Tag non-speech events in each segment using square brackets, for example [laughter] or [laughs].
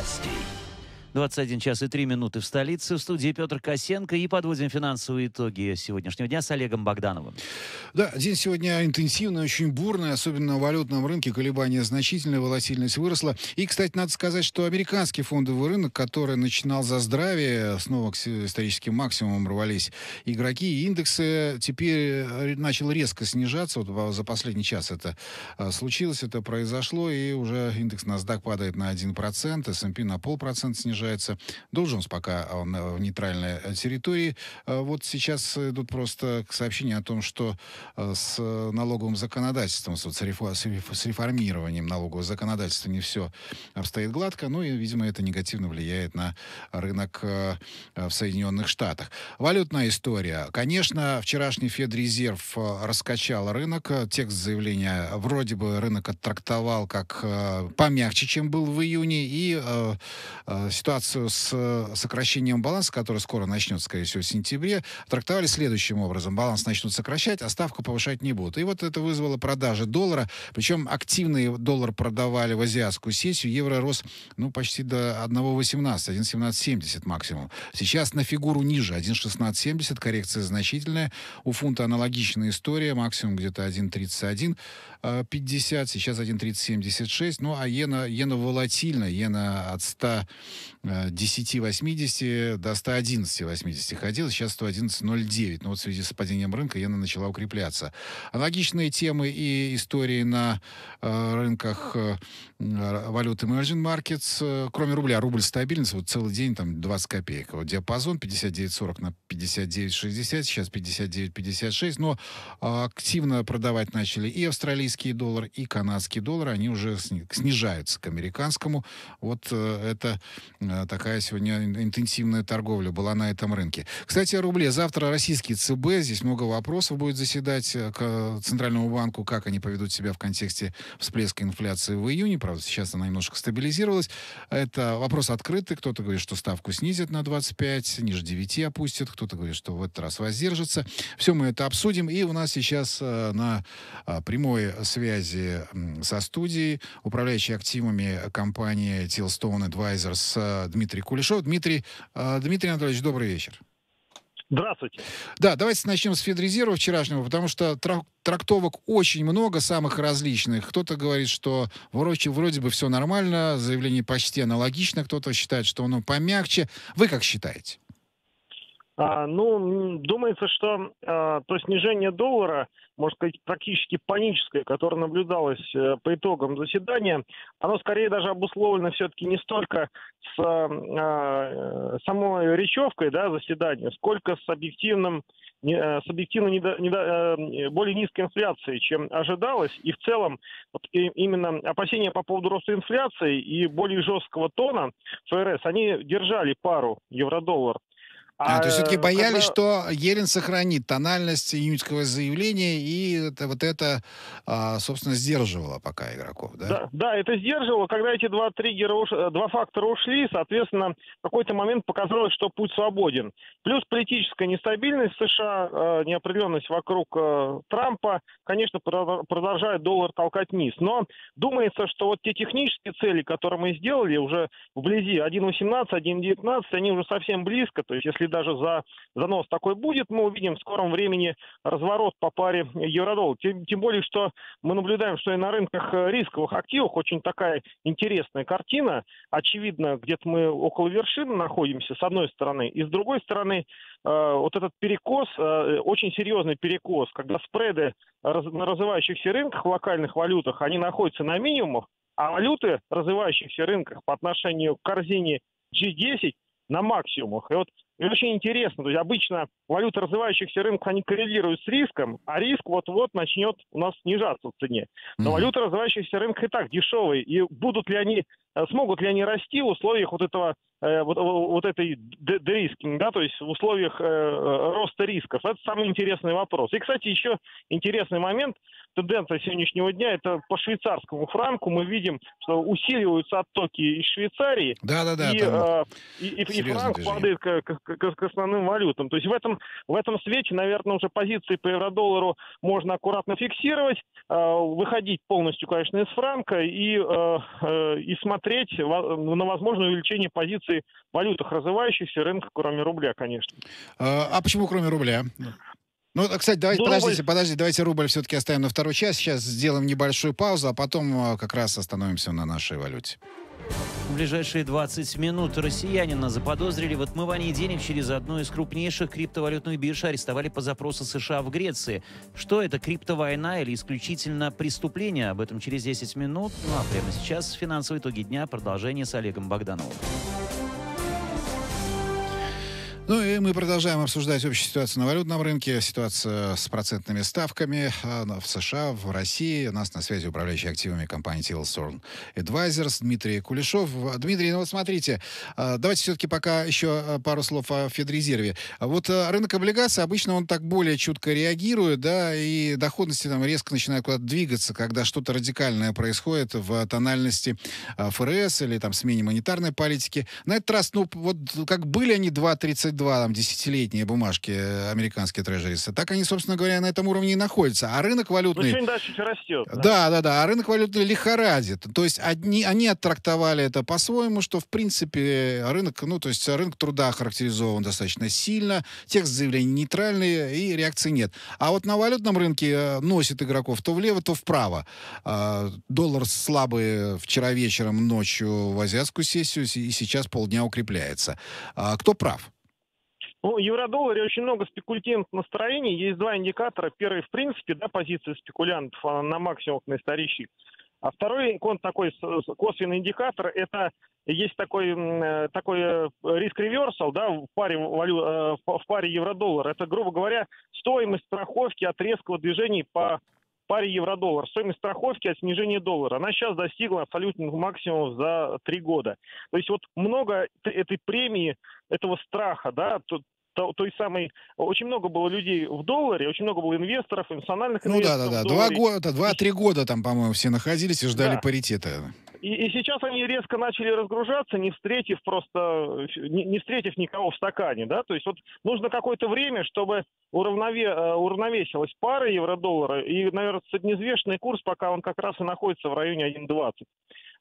honesty. 21 час и 3 минуты в столице. В студии Петр Косенко. И подводим финансовые итоги сегодняшнего дня с Олегом Богдановым. Да, день сегодня интенсивный, очень бурный, особенно на валютном рынке. Колебания значительные, волатильность выросла. И, кстати, надо сказать, что американский фондовый рынок, который начинал за здравие, снова к историческим максимумам рвались игроки, и индексы теперь э, начал резко снижаться. Вот за последний час это э, случилось, это произошло, и уже индекс NASDAQ падает на 1%, S&P на полпроцента снижается снижается. Должен пока он э, в нейтральной э, территории. Э, вот сейчас идут просто сообщения о том, что с налоговым законодательством, с реформированием налогового законодательства не все обстоит гладко. Ну и, видимо, это негативно влияет на рынок в Соединенных Штатах. Валютная история. Конечно, вчерашний Федрезерв раскачал рынок. Текст заявления вроде бы рынок оттрактовал как помягче, чем был в июне. И ситуация ситуацию с э, сокращением баланса, который скоро начнется, скорее всего, в сентябре, трактовали следующим образом. Баланс начнут сокращать, а ставку повышать не будут. И вот это вызвало продажи доллара. Причем активный доллар продавали в азиатскую сессию. Евро рос ну, почти до 1,18, 1,1770 максимум. Сейчас на фигуру ниже, 1,1670, коррекция значительная. У фунта аналогичная история, максимум где-то 1,31. 50, сейчас 1.3076. Ну, а иена, иена волатильна, иена от 110.80 э, до 111.80 ходила, сейчас 111.09. Но вот в связи с падением рынка иена начала укрепляться. Аналогичные темы и истории на э, рынках э, валюты Emerging Markets, э, кроме рубля. Рубль стабильный, вот целый день там 20 копеек. Вот диапазон 59.40 на 59.60, сейчас 59.56. Но э, активно продавать начали и австралийские австралийский доллар и канадский доллар, они уже снижаются к американскому. Вот э, это э, такая сегодня интенсивная торговля была на этом рынке. Кстати, о рубле. Завтра российский ЦБ, здесь много вопросов будет заседать э, к Центральному банку, как они поведут себя в контексте всплеска инфляции в июне. Правда, сейчас она немножко стабилизировалась. Это вопрос открытый. Кто-то говорит, что ставку снизят на 25, ниже 9 опустят. Кто-то говорит, что в этот раз воздержится. Все мы это обсудим. И у нас сейчас на прямой связи со студией, управляющий активами компании Tillstone Advisors э, Дмитрий Кулешов. Дмитрий, э, Дмитрий Анатольевич, добрый вечер. Здравствуйте. Да, давайте начнем с Федрезерва вчерашнего, потому что трактовок очень много, самых различных. Кто-то говорит, что вроде, вроде бы все нормально, заявление почти аналогично, кто-то считает, что оно помягче. Вы как считаете? А, ну, думается, что а, то снижение доллара, можно сказать, практически паническое, которое наблюдалось а, по итогам заседания, оно скорее даже обусловлено все-таки не столько с а, самой речевкой да, заседания, сколько с объективным не, с объективно более низкой инфляцией, чем ожидалось. И в целом вот именно опасения по поводу роста инфляции и более жесткого тона ФРС, они держали пару евро-доллар. А, а то есть все-таки боялись, когда... что Елен сохранит тональность июньского заявления, и это, вот это, а, собственно, сдерживало пока игроков, да? Да, да это сдерживало. Когда эти два триггера, уш... два фактора ушли, соответственно, в какой-то момент показалось, что путь свободен. Плюс политическая нестабильность в США, а, неопределенность вокруг Трампа, конечно, продолжает доллар толкать вниз. Но думается, что вот те технические цели, которые мы сделали уже вблизи 1.18, 1.19, они уже совсем близко. То есть, если даже за занос такой будет, мы увидим в скором времени разворот по паре евро-доллар. Тем, тем более, что мы наблюдаем, что и на рынках э, рисковых активов очень такая интересная картина. Очевидно, где-то мы около вершины находимся, с одной стороны, и с другой стороны, э, вот этот перекос, э, очень серьезный перекос, когда спреды раз, на развивающихся рынках, в локальных валютах, они находятся на минимумах, а валюты развивающихся рынках по отношению к корзине G10 на максимумах. И вот и очень интересно, то есть обычно валюты развивающихся рынков, они коррелируют с риском, а риск вот-вот начнет у нас снижаться в цене. Но mm-hmm. валюты развивающихся рынков и так дешевые, и будут ли они, э, смогут ли они расти в условиях вот этого, вот, вот этой de-risking, да, то есть в условиях э, роста рисков? Это самый интересный вопрос. И, кстати, еще интересный момент, тенденция сегодняшнего дня, это по швейцарскому франку мы видим, что усиливаются оттоки из Швейцарии, да, да, да, и, э, и, и, и франк движение. падает к, к, к, к основным валютам. То есть в этом, в этом свете, наверное, уже позиции по евро-доллару можно аккуратно фиксировать, э, выходить полностью, конечно, из франка и, э, э, и смотреть на возможное увеличение позиций в валютах развивающихся рынков, кроме рубля, конечно. А, а почему кроме рубля? Ну, кстати, давайте, ну, подождите, рубль... подождите, давайте рубль все-таки оставим на второй час. Сейчас сделаем небольшую паузу, а потом а, как раз остановимся на нашей валюте. В ближайшие 20 минут россиянина заподозрили в отмывании денег через одну из крупнейших криптовалютных бирж, арестовали по запросу США в Греции. Что это, криптовойна или исключительно преступление? Об этом через 10 минут. Ну а прямо сейчас финансовые итоги дня. Продолжение с Олегом Богдановым. Ну и мы продолжаем обсуждать общую ситуацию на валютном рынке, ситуацию с процентными ставками а, в США, в России. У нас на связи управляющий активами компании Tilstorn Advisors Дмитрий Кулешов. Дмитрий, ну вот смотрите, а, давайте все-таки пока еще а, пару слов о Федрезерве. Вот рынок облигаций, обычно он так более чутко реагирует, да, и доходности там резко начинают куда-то двигаться, когда что-то радикальное происходит в тональности ФРС или там смене монетарной политики. На этот раз, ну, вот как были они 2,32 два там, десятилетние бумажки э, американские трежерисы, так они, собственно говоря, на этом уровне и находятся. А рынок валютный... Ну, дальше растет. Да. да, да, да. А рынок валютный лихорадит. То есть одни, они оттрактовали это по-своему, что, в принципе, рынок, ну, то есть рынок труда характеризован достаточно сильно, текст заявлений нейтральный и реакции нет. А вот на валютном рынке э, носит игроков то влево, то вправо. А, доллар слабый вчера вечером, ночью в азиатскую сессию, и сейчас полдня укрепляется. А, кто прав? Ну, евро-долларе очень много спекулятивных настроений. Есть два индикатора. Первый, в принципе, да, позиция спекулянтов на максимум на исторических. А второй он такой косвенный индикатор, это есть такой, э, такой э, риск реверсал да, в паре, валю, э, в паре евро-доллар. Это, грубо говоря, стоимость страховки от резкого движения по паре евро-доллар. Стоимость страховки от снижения доллара. Она сейчас достигла абсолютных максимумов за три года. То есть вот много этой премии, этого страха, да, той самой... Очень много было людей в долларе, очень много было инвесторов, национальных ну, инвесторов. Ну да, да, да. Два года, два-три года там, по-моему, все находились и ждали да. паритета. И, и сейчас они резко начали разгружаться, не встретив просто, не, не встретив никого в стакане, да, то есть вот нужно какое-то время, чтобы уравнове, э, уравновесилась пара евро-доллара, и, наверное, среднеизвешенный курс пока он как раз и находится в районе 1.20.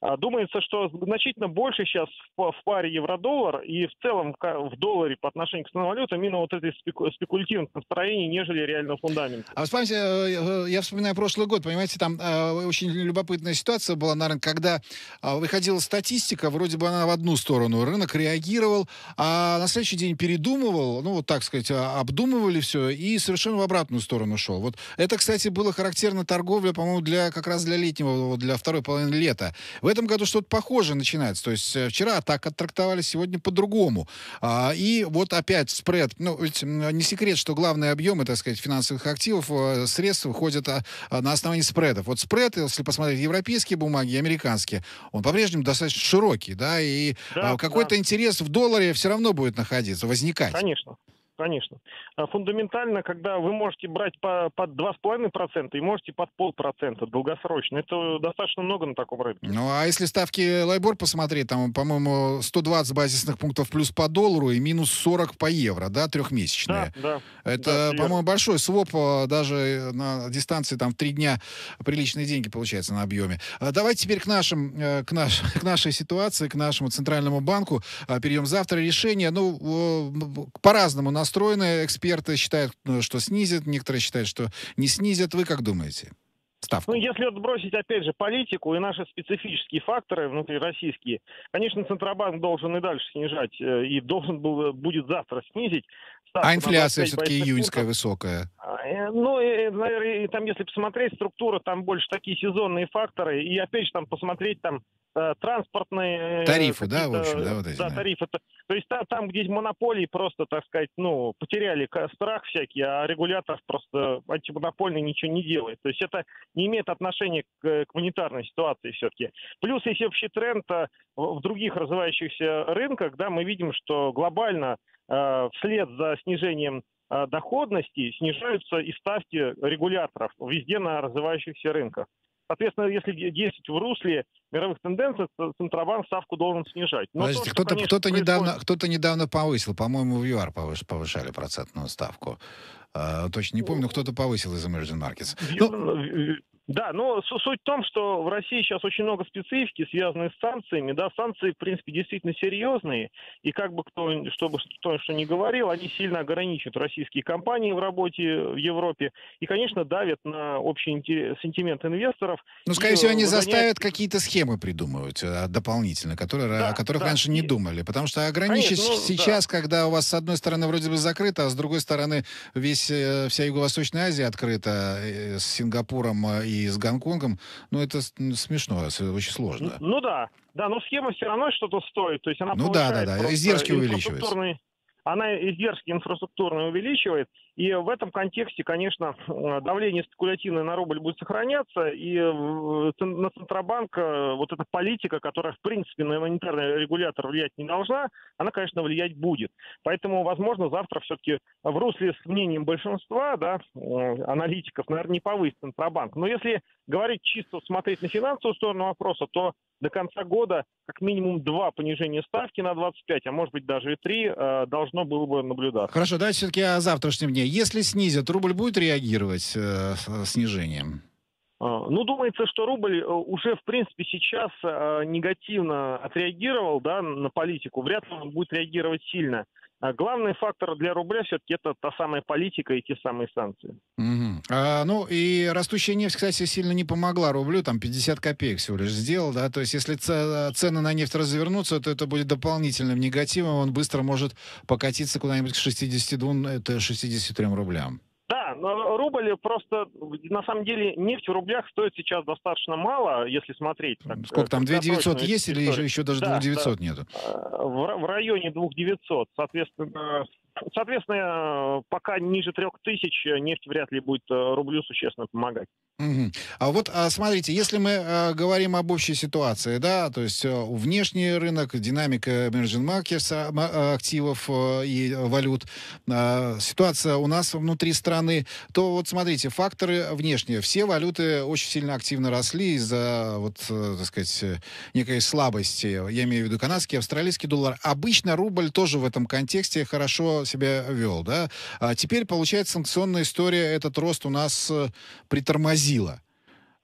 А, думается, что значительно больше сейчас в, паре евро-доллар и в целом в долларе по отношению к основной валюте именно вот этой спеку, спекулятивных настроений, нежели реального фундамента. А вспомните, э, э, я вспоминаю прошлый год, понимаете, там э, очень любопытная ситуация была на рынке, когда э, выходила статистика, вроде бы она в одну сторону, рынок реагировал, а на следующий день передумывал, ну вот так сказать, а, обдумывали все и совершенно в обратную сторону шел. Вот это, кстати, было характерно торговля, по-моему, для как раз для летнего, для второй половины лета. В этом году что-то похожее начинается. То есть э, вчера так оттрактовали, сегодня по-другому. А, и вот опять спред. Ну, ведь не секрет, что главный объемы, так сказать, финансовых активов, э, средств выходят а, а, на основании спредов. Вот спред, если посмотреть европейские бумаги, американские, он по-прежнему достаточно широкий, да, и да, какой-то да. интерес в долларе все равно будет находиться, возникать. Конечно. Конечно. А фундаментально, когда вы можете брать по, под 2,5% и можете под полпроцента долгосрочно, это достаточно много на таком рынке. Ну, а если ставки Лайбор посмотреть, там, по-моему, 120 базисных пунктов плюс по доллару и минус 40 по евро, да, трехмесячные. Да, да. Это, да, по-моему, большой своп а, даже на дистанции там в три дня приличные деньги получается на объеме. А давайте теперь к нашим, э, к, наш, [laughs] к нашей ситуации, к нашему центральному банку. Перейдем завтра решение. Ну, по-разному нас настроены. Эксперты считают, ну, что снизят, некоторые считают, что не снизят. Вы как думаете? Ставку. Ну, если отбросить, опять же, политику и наши специфические факторы внутрироссийские, конечно, Центробанк должен и дальше снижать, э, и должен был, будет завтра снизить. А инфляция все-таки июньская высокая. А, э, ну, и, наверное, там, если посмотреть структуру, там больше такие сезонные факторы, и опять же, там посмотреть там Э, транспортные... Э, тарифы, да, в общем, да, вот эти, да, да. тарифы. То есть там, там, где монополии просто, так сказать, ну, потеряли страх всякий, а регулятор просто антимонопольный ничего не делает. То есть это не имеет отношения к, к монетарной ситуации все-таки. Плюс есть общий тренд э, в других развивающихся рынках, да, мы видим, что глобально э, вслед за снижением э, доходности снижаются и ставки регуляторов везде на развивающихся рынках. Соответственно, если действовать в русле мировых тенденций, то Центробанк ставку должен снижать. Но Подождите, кто-то, конечно, кто-то, происходит... недавно, кто-то недавно повысил, по-моему, в ЮАР повыш, повышали процентную ставку. Uh, точно не помню, кто-то повысил из Emerging Markets. Ну, да, но суть в том, что в России сейчас очень много специфики, связанной с санкциями. Да, санкции, в принципе, действительно серьезные. И как бы кто, чтобы кто что ни говорил, они сильно ограничивают российские компании в работе в Европе. И, конечно, давят на общий интерес, сентимент инвесторов. Ну, скорее всего, они выгоняют... заставят какие-то схемы придумывать э, дополнительно, которые, да, о которых да, раньше не думали. Потому что ограничить Конечно, ну, сейчас, да. когда у вас с одной стороны вроде бы закрыто, а с другой стороны весь, э, вся Юго-Восточная Азия открыта э, с Сингапуром и и с Гонконгом, ну, это смешно, очень сложно. Ну, ну да, да, но схема все равно что-то стоит, то есть она Ну да, да, да, издержки увеличиваются она издержки инфраструктурные увеличивает, и в этом контексте, конечно, давление спекулятивное на рубль будет сохраняться, и э, на Центробанк э, вот эта политика, которая, в принципе, на монетарный регулятор влиять не должна, она, конечно, влиять будет. Поэтому, возможно, завтра все-таки в русле с мнением большинства да, э, аналитиков, наверное, не повысит Центробанк. Но если говорить чисто, смотреть на финансовую сторону вопроса, то до конца года как минимум два понижения ставки на 25, а может быть даже и три, должно было бы наблюдаться. Хорошо, давайте все-таки о завтрашнем дне. Если снизят, рубль будет реагировать э, снижением? А, ну, думается, что рубль э, уже, в принципе, сейчас э, негативно отреагировал да, на политику. Вряд ли он будет реагировать сильно. А главный фактор для рубля все-таки это та самая политика и те самые санкции. Угу. А, ну и растущая нефть, кстати, сильно не помогла рублю, там 50 копеек всего лишь сделал, да, то есть если цены на нефть развернутся, то это будет дополнительным негативом, он быстро может покатиться куда-нибудь к 62, это 63 рублям. Но рубль просто, на самом деле, нефть в рублях стоит сейчас достаточно мало, если смотреть. Так, Сколько там, 2900 есть или еще, еще даже да, 2900 да. нету? В, в районе 2900, соответственно, Соответственно, пока ниже трех тысяч нефть вряд ли будет э, рублю существенно помогать. Угу. А вот а, смотрите, если мы а, говорим об общей ситуации, да, то есть а, внешний рынок, динамика emerging markets а, активов а, и валют, ситуация у нас внутри страны, то вот смотрите, факторы внешние, все валюты очень сильно активно росли из-за вот, так сказать, некой слабости. Я имею в виду канадский, австралийский доллар. Обычно рубль тоже в этом контексте хорошо себя вел, да. А теперь, получается, санкционная история, этот рост у нас э, притормозила.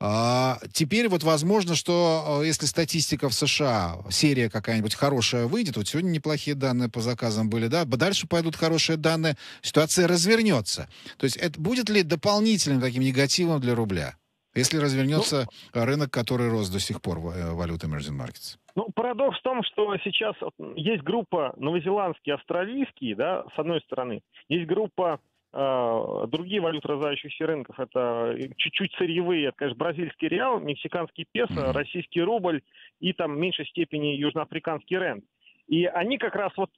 А, теперь вот возможно, что э, если статистика в США, серия какая-нибудь хорошая выйдет, вот сегодня неплохие данные по заказам были, да, дальше пойдут хорошие данные, ситуация развернется. То есть это будет ли дополнительным таким негативом для рубля, если развернется ну, рынок, который рос до сих пор, э, валюты emerging markets? Ну, парадокс в том, что сейчас есть группа новозеландские, австралийские, да, с одной стороны, есть группа э, другие валюты развивающихся рынков. Это чуть-чуть сырьевые, это, конечно, бразильский реал, мексиканский песо, российский рубль и там в меньшей степени южноафриканский рент. И они как раз вот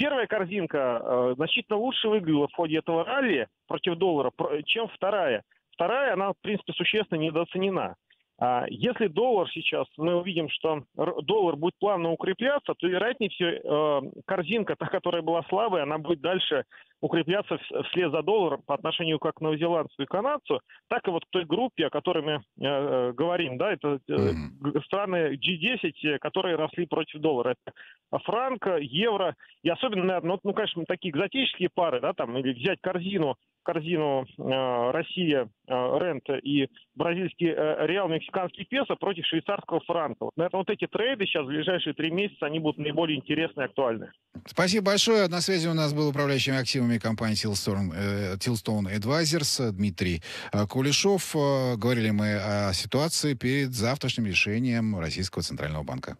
Первая корзинка э, значительно лучше выглядела в ходе этого ралли против доллара, чем вторая. Вторая, она, в принципе, существенно недооценена. А если доллар сейчас, мы увидим, что доллар будет плавно укрепляться, то вероятнее всего э, корзинка, та, которая была слабая, она будет дальше укрепляться вслед за долларом по отношению как к новозеландцу и канадцу, так и вот к той группе, о которой мы э, э говорим, да, это э, страны G10, которые росли против доллара. Это франк, евро и особенно, наверное, ну, ну, конечно, такие экзотические пары, да, там, или взять корзину корзину э, Россия, э, рент и бразильский э, реал, мексиканский песо против швейцарского франка. Вот, наверное, вот эти трейды сейчас в ближайшие три месяца, они будут наиболее интересны и актуальны. Спасибо большое. На связи у нас был управляющим активами компании Tillstone, э, Advisors Дмитрий э, Кулешов. Э, говорили мы о ситуации перед завтрашним решением Российского Центрального банка.